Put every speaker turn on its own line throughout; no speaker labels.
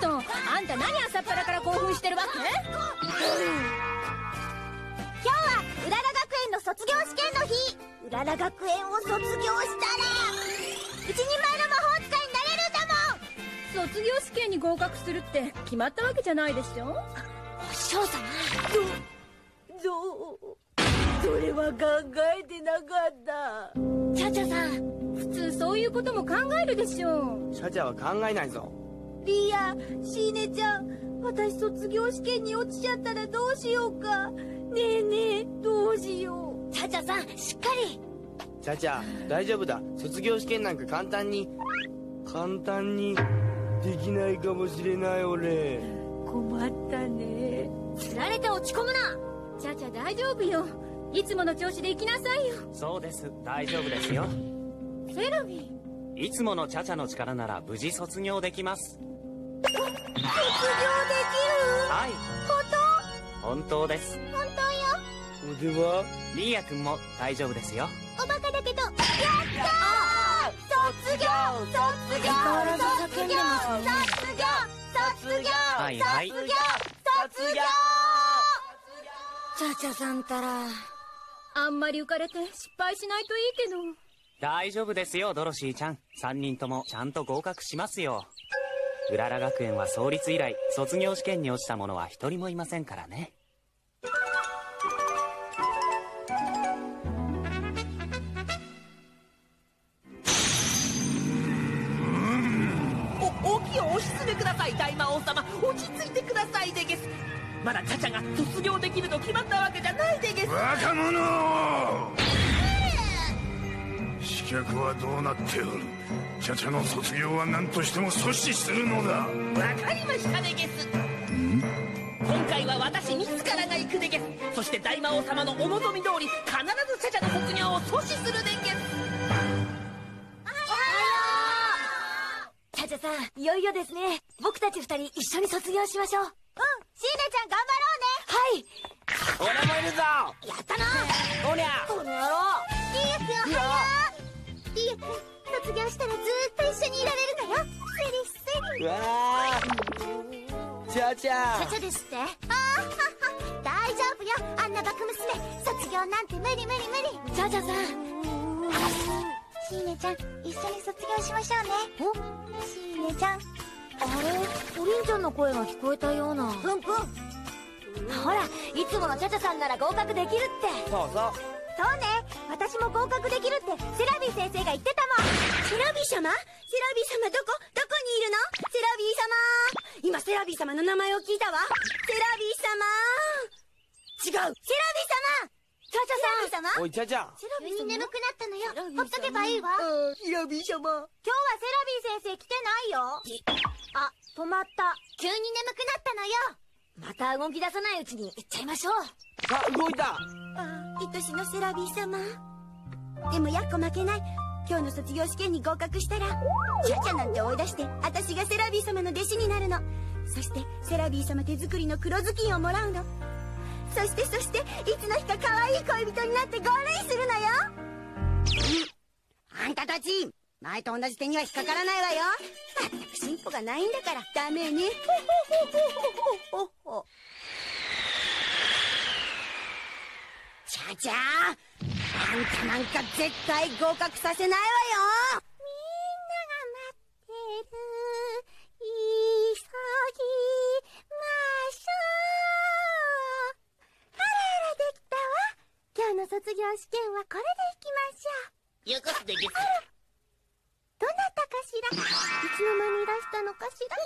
とあんた何朝っぱらから興奮してるわけ？今
日はうらら学園の卒業試験の日。うらら学園を卒業したら。一人前の魔法使いになれるんだもん。
卒業試験に合格するって決まったわけじゃないでしょ？
お師匠様
どどそれは考えてなかった。
チャチャさん
普通そういうことも考えるでしょ
う。チャチャは考えないぞ
リアシーネちゃん私卒業試験に落ちちゃったらどうしようか。ねえねえどうしよ
う。チャチャさんしっかり。
チャチャ大丈夫だ。卒業試験なんか簡単に。簡単にできないかもしれない俺。
困ったね。
つられて落ち込むな。
チャチャ大丈夫よ。いつもの調子で行きなさいよ。
そうです。大丈夫ですよ。
セラビ
いつものチャチャの力なら無事卒業できます
卒業できる？
はい。
本
当？本当です
本当
よ。では
リーヤ君も大丈夫ですよ。
おバカだけどやった卒業！卒業！
変わらず叫んでます
ね。卒業！卒業！
はいはい。
卒業！卒業！
チャチャさんたらあんまり浮かれて失敗しないといいけど。
大丈夫ですよドロシーちゃん。3人ともちゃんと合格しますようらら学園は創立以来卒業試験に落ちた者は一人もいませんからね。
お大きいお沈めください大魔王様。落ち着いてくださいでげすまだチャチャが卒業できると決まったわけじゃないでげす
若者!刺客はどうなっておる?チャチャの卒業は何としても阻止するのだ。わ
かりましたでげす今回は私自らが行くでげすそして大魔王様のお望み通り必ずチャチャの卒業を阻止するでげす
チャチャさんいよいよですね。僕たち二人一緒に卒業しましょう。うんシーネちゃん頑張ろうね。
はい。俺もいるぞ。
やったな。
おりゃ。
この野郎。リーヤ君おはようリーヤ君卒業したらずっと一緒にいられるのよ。セリセリ
うわー。チャチャ
チャチャですって。ああ大丈夫よ。あんなバカ娘。卒業なんて無理無理無理。チャチャさん。しいねちゃん一緒に卒業しましょうね。お？しいねちゃん。あ
れ？お鈴ちゃんの声が聞こえたような。
ぷんぷん。ほらいつものチャチャさんなら合格できるって。
そうそう。
そうね。私も合格できるってセラビー先生が言ってたもん
セラビー様？セラビー様どこ？どこにいるの？セラビー様。今セラビー様の名前を聞いたわ。セラビー様。違う。セラビー様。
チャチャさん。
おいチャチャ。
セラビー眠くなったのよ。ほっとけばいいわ。
セラビー様。今日は
セラビー先生来てないよ。あ止まった。急に眠くなったのよ。また動き出さないうちに行っちゃいましょう。
あ動いた。
あ愛しのセラビー様。でもやっこ負けない今日の卒業試験に合格したらチャチャなんて追い出して私がセラビー様の弟子になるの。そしてセラビー様手作りの黒ずきんをもらうの。そしてそしていつの日か可愛い恋人になってゴールインするのよ。あんたたち前と同じ手には引っかからないわよ。全く進歩がないんだからダメね。ほほほほんたなんか絶対合格させないわよ。
みんなが待ってる。急ぎましょう。あらあらできたわ。今日の卒業試験はこれでいきましょう。
よこすでげす
どなたかしら？いつの間にいらしたのかしら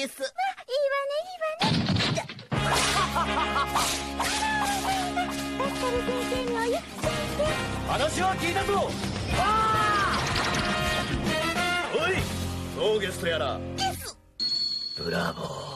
です。
まあ
いい
わねいいわねバッタル先生におゆき先
話は聞いたぞおいソーゲストやらブラボー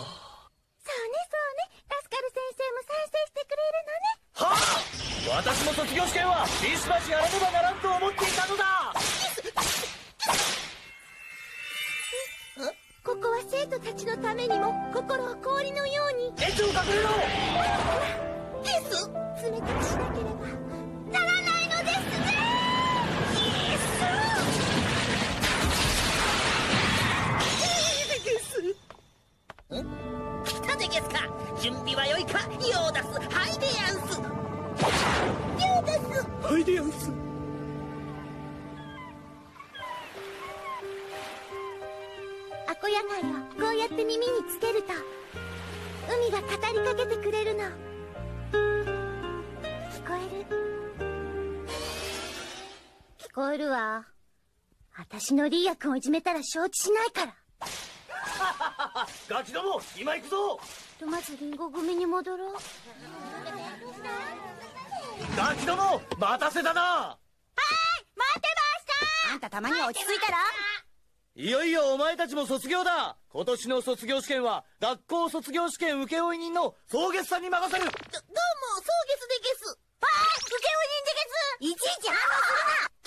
私の
リーヤ君をいじめたら承知しないから。
ガキども今行くぞ。
ひとまずリンゴ組に戻ろう。
ガキども待たせたな。
待ってま
あんたたまには落ち着いたら？
いよいよお前たちも卒業だ。今年の卒業試験は学校卒業試験請負人の送月さんに任せる。
ど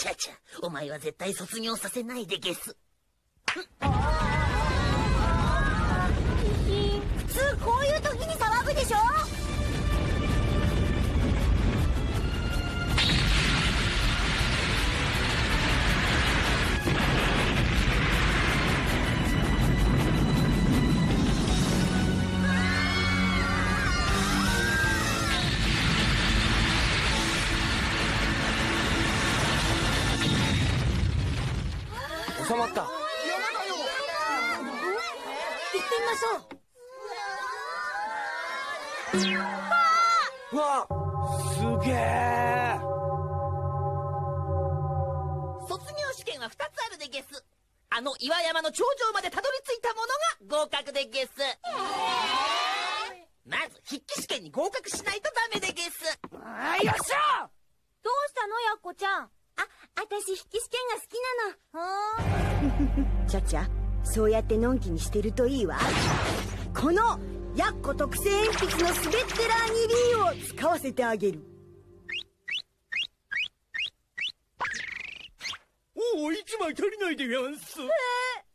チャチャお前は絶対卒業させないでゲス。
まった。
行ってみましょう。
うわ。すげえ。
卒業試験は2つあるでゲス。あの岩山の頂上までたどり着いた者が合格でゲス。まず筆記試験に合格しないとダメでゲス。
あよっしゃどうしたのやっこちゃん。あ私筆記試験が好きなの。は
ちゃちゃそうやってのんきにしてるといいわ。このやっこ特製鉛筆のスベッテラーニリーを使わせてあげる。
おお1枚足りないでやんす。
1枚だ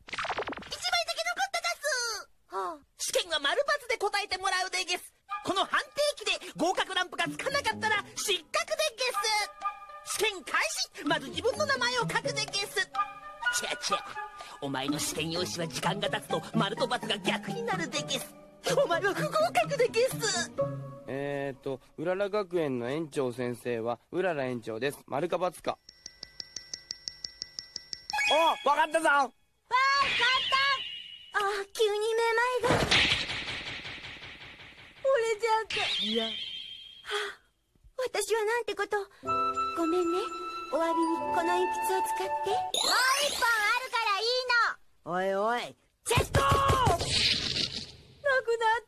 け残ったです。
はあ。
試験は丸抜で答えてもらうでゲスこの判定機で合格ランプがつかなかったら失格でゲス試験開始。まず自分の名前を書くでゲス。ちゃちゃお前の試験用紙は時間が経つと丸と×が逆になるでゲス。お前は不合格でゲス。
えーとうらら学園の園長先生はうらら園長です。丸か×か。おわかったぞ。
あ急にめまいが。折れちゃったいや。はあ私はなんてことごめんね。お詫びにこの鉛筆を使って。もう一本あるからいいの。
おいおい。チェスト
なくなっ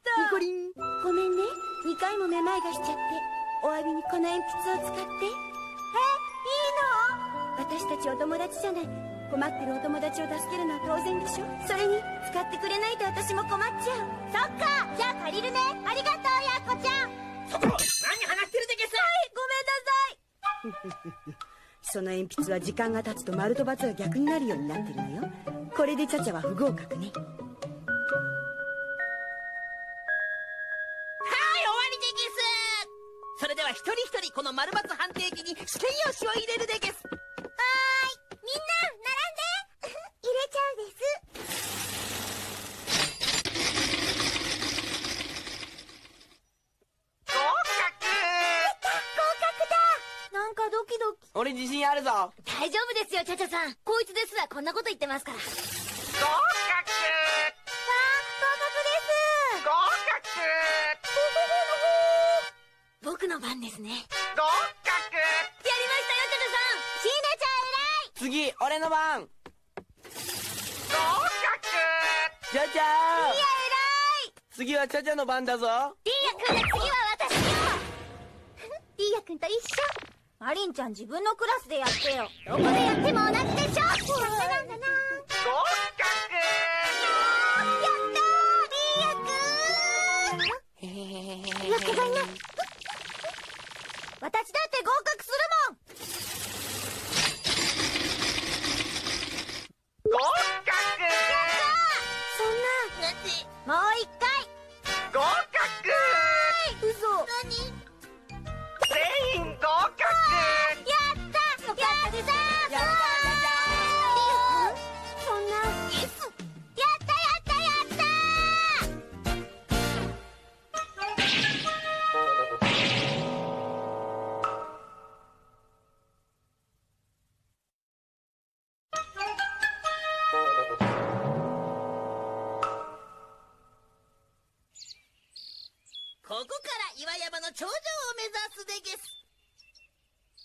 た！
ニコリン。
ごめんね。2回もめまいがしちゃって。お詫びにこの鉛筆を使って。えいいの？私たちお友達じゃない。困ってるお友達を助けるのは当然でしょ。それに使ってくれないと私も困っちゃう。そっか！じゃあ借りるね。ありがとうやっこちゃん
そ
の鉛筆は時間が経つと丸と×が逆になるようになってるのよ。これでチャチャは不合格ね。
はい終わりでゲスそれでは一人一人この丸×判定機に試験用紙を入れるでゲス
あるぞ。
大丈夫ですよ、チャチャさん。こいつですらこんなこと言ってますから。
あー合格です
僕のですね。
合格。
やりましたよ、チャチャさん。
次俺の番。
合格。
ちゃちゃ次はちゃちゃの番だぞ。
リーヤ君の次
マリンちゃん自分のクラスでやってよ。どこでやっても同じでしょ。なんだな
合格
やったーリーヤ君やったがいない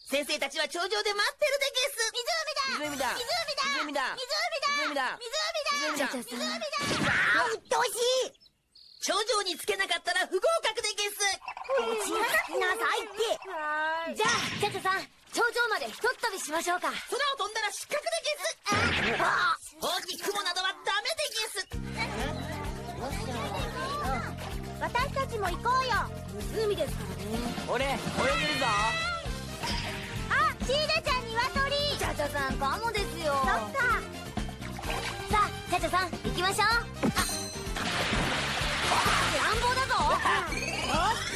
先生たちは頂上で待ってるでゲス
湖だ。湖だ。湖だ。湖だ。
チャチャさん
あうっとうしい。
頂上につけなかったら不合格でゲス
落ちなさいって。
じゃあ、チャチャさん、頂上までひとっ飛びしましょうか。
空を飛んだら失格でゲス大きい雲などはダメでゲス
私たちも行こうよ。
湖ですからね。
俺泳げるぞ。
あシーレちゃんにワトリ
チャチャさん、かもですよ。
そっか。
さあ、チャチャさん、行きましょう。あ、乱暴だぞ。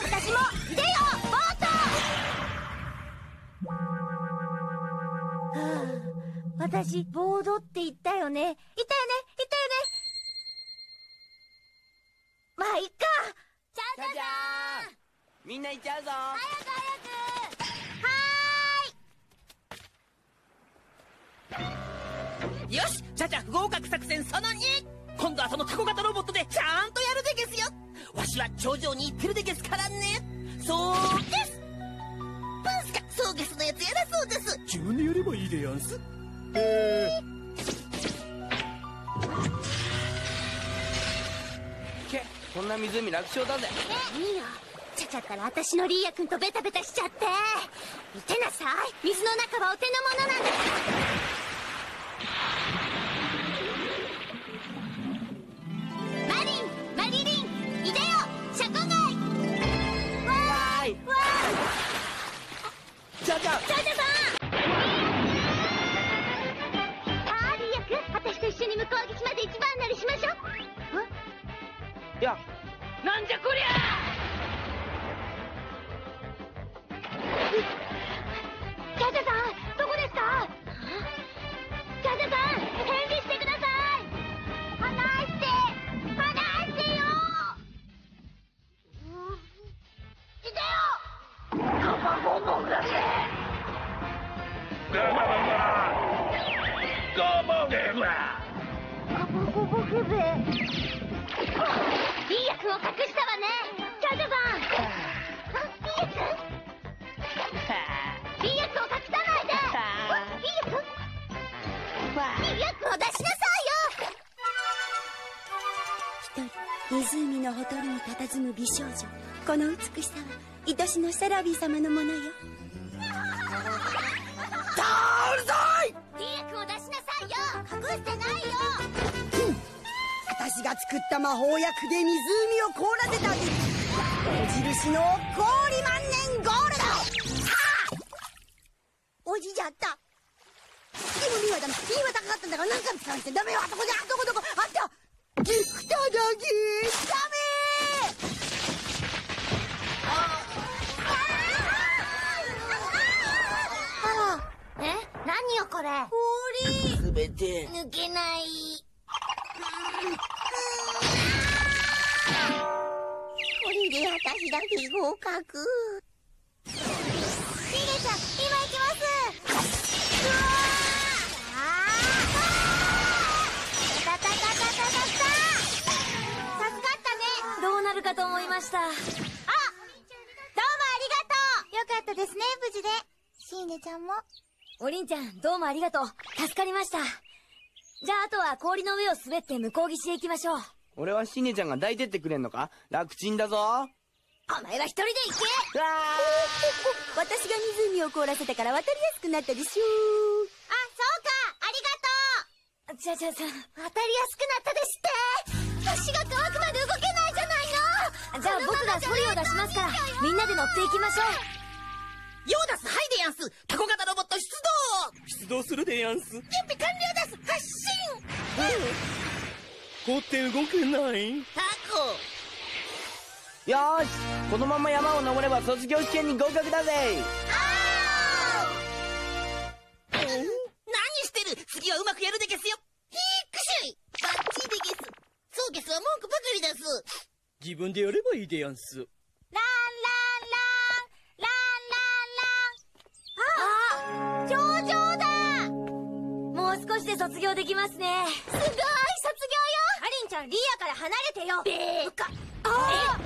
私も出ようボート。はあ私ボードって言ったよね。言ったよね言ったよね。まあいっか。
チャチャさん
みんな行っちゃうぞ。
早く早く
よしチャチャ不合格作戦その2今度はそのタコ型ロボットでちゃんとやるでゲスよ。わしは頂上に行ってるでゲスからね。そうです。ブンスカそうゲスのやつやらそうです。
自分でやればいいでやんす。
けこんな湖楽勝だぜ。
いいよ。ちゃちゃったら私のリーヤ君とベタベタしちゃって。見てなさい。水の中はお手の物なんだから
ちゃちゃ
チャチャさんあーリー役私と一緒に向こう岸まで一番乗りしましょう。
いや
なんじゃこりゃ
美少女この美しさは愛しのセラビー様のものよ。
リーヤ君を出しなさいよ隠してないよ！
私が作った魔法薬で湖を凍らせ印の氷万年ゴールドはあおじじゃった。でもミはダメミは高かったんだから何回も使わなくちゃダメよあそこであどこどこ？あった！ギフタだけダメ
よこれ。
氷
すべて。
抜けない。
これで私だけ合格。
ちゃん今行きます。うわー。あーたたたたたたた。助かったね
どうなるかと思いました。
あどうもありがとう。よったですね無事で。シーネちゃんも
おりんちゃん、どうもありがとう。助かりました。じゃあ、あとは氷の上を滑って向こう岸へ行きましょう。
俺はシーネちゃんが抱いてってくれんのか？楽ちんだぞ
お前は一人で行け
わ
私が湖を凍らせたから渡りやすくなったでしょ
あそうかありがと
ちゃちゃさん。
う渡りやすくなったですって足が乾くまで動けないじゃないの
じゃあ僕がソリを出しますから、みんなで乗っていきましょう。
ヨーダスハイでやんすタコ型ロボット出動。
出動するでやんす。
準備完了です。発進。
凍って動けない
タコ。
よーしこのまま山を登れば卒業試験に合格だぜ。
何してる？次はうまくやるでゲスよ。ヒークシュイバッチリでゲスそうゲスは文句ばかりです。
自分でやればいいでやんす
で卒業できますね。
すごい卒業よ
アリンちゃん、リアから離れてよ。
べーかあシ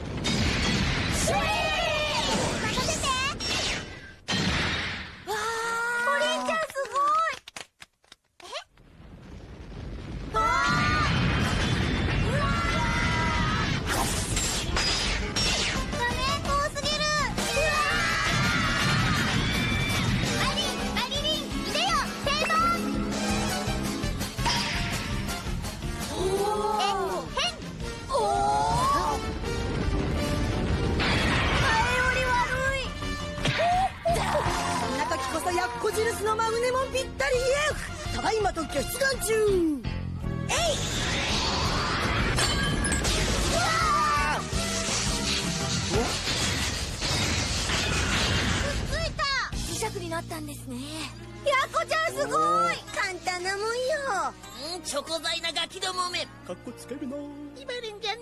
ただいま特許出願中。えい！
ついた！
磁石になったんですね。
やっこちゃんすごい！
簡単なもんよ。
うんチョコ材なガキどもめ。
かっこつけるな。
威張るんじゃね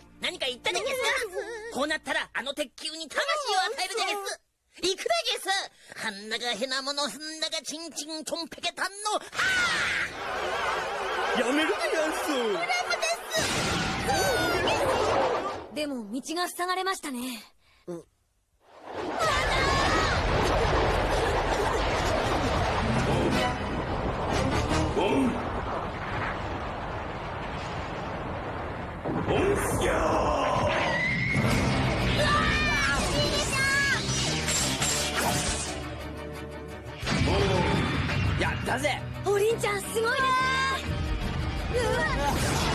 え。何か言ったでゲスこうなったらあの鉄球に魂を与えるでゲス行くでゲスはんながへなものすんながちんちんとんぺけたんの。は
やめるでやんす。
でも、道が塞がれましたね。
やったぜ
おりんちゃん、すごいですね。
ま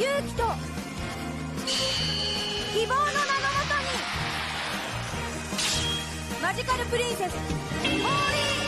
勇気
と希望の名のもとにマジカルプリンセスホーリー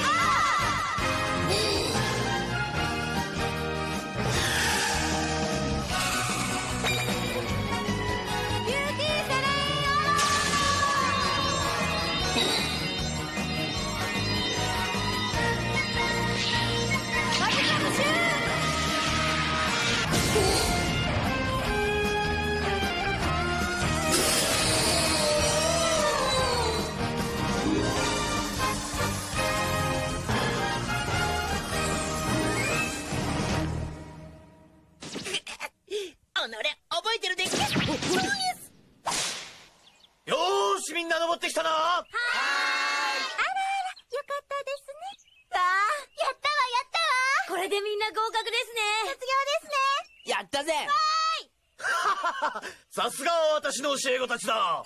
私の教え子たちだ。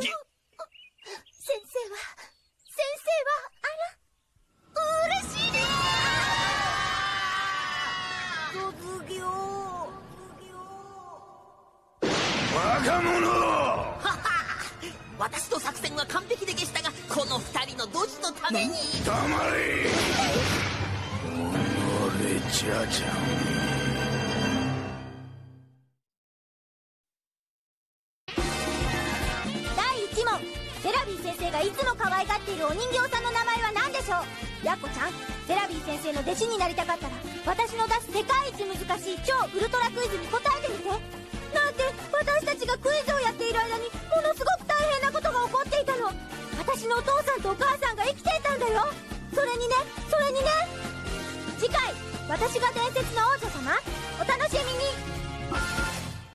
先生は先生はあら。嬉しい
者。
私の作戦は完璧でしたがこの二人のドジのために。
黙れ。れちゃちゃん。